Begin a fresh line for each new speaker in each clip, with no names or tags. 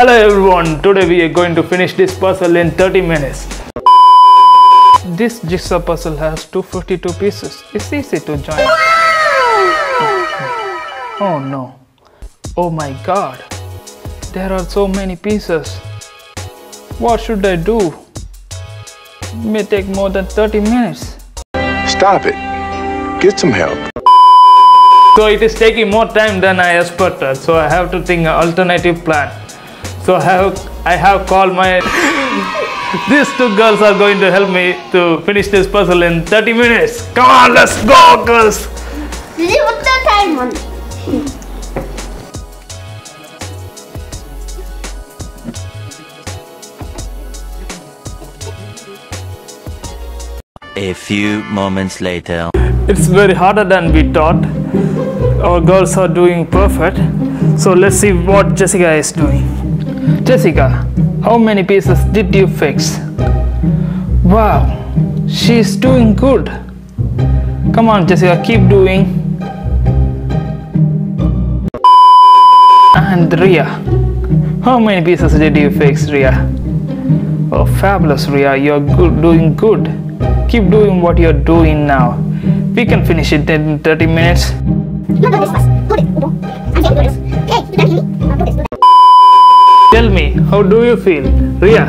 Hello everyone, today we are going to finish this puzzle in 30 minutes. This jigsaw puzzle has 252 pieces. It's easy to join. Oh no. Oh my god. There are so many pieces. What should I do? It may take more than 30 minutes.
Stop it. Get some help.
So it is taking more time than I expected. So I have to think an alternative plan. So I have I have called my these two girls are going to help me to finish this puzzle in 30 minutes. Come on, let's go, girls.
Did you put the time on?
A few moments later.
It's very harder than we thought. Our girls are doing perfect. So let's see what Jessica is doing. Jessica, how many pieces did you fix? Wow, she's doing good. Come on, Jessica, keep doing. And Ria, how many pieces did you fix, Ria? Oh, fabulous, Ria. You're good, doing good. Keep doing what you're doing now. We can finish it in 30 minutes.
No, no, this first. Put it. No. I'm going to do this. Hey, you don't hear me? Now put this.
Tell me, how do you feel? Ria,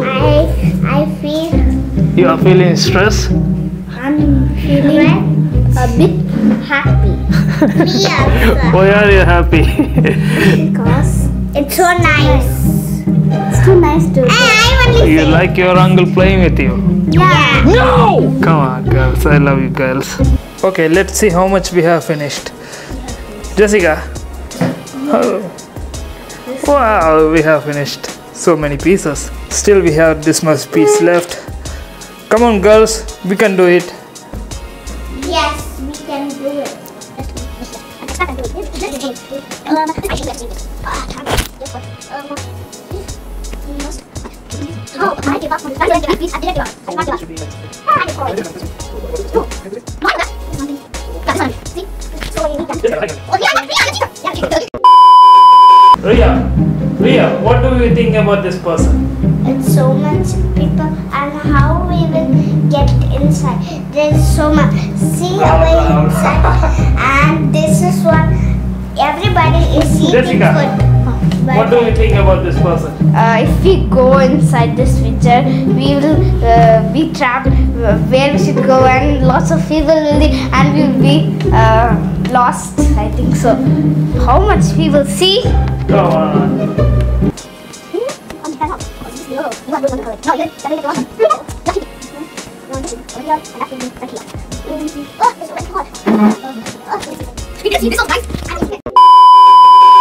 I, I feel
you are feeling stress?
I'm feeling a bit happy. yeah,
Why are you happy?
because it's so nice. It's too nice to. Eh, I only
you like your uncle playing with you?
Yeah.
No! Come on, girls. I love you, girls. Okay, let's see how much we have finished. Jessica. Oh. Wow, we have finished so many pieces. Still, we have this much piece mm. left. Come on, girls. We can do it.
Yes, we can do it. Oh, oh I give up on. I give up. I give up. I give up. I give up.
Ria, Ria, what do you think about this person?
It's so much people and how we will get inside. There's so much. See inside. And this is what everybody is eating
Jessica,
food. But
What do you think about this person?
uh, if we go inside this picture, we will uh, be trapped uh, where we should go, and lots of people will be, and we will be uh, lost. I think so. How much we will see?
Come on.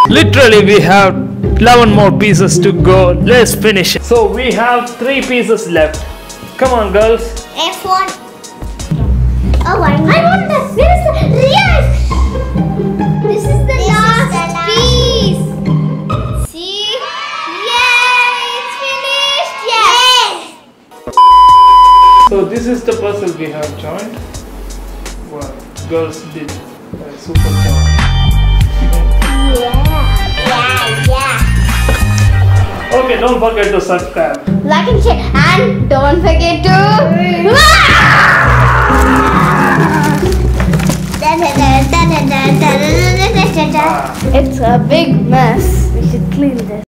Literally, we have 11 more pieces to go. Let's finish it. So, we have 3 pieces left. Come on, girls.
F1. Oh, I, I want this. Where is the yes? This is the last piece. See? Yay! It's finished. Yes.
So, this is the puzzle we have joined. Wow, girls did a super job.
Yeah. Yeah. Yeah.
Okay, don't forget to subscribe.
Like and share, and don't forget to. It's a big mess. We should clean this.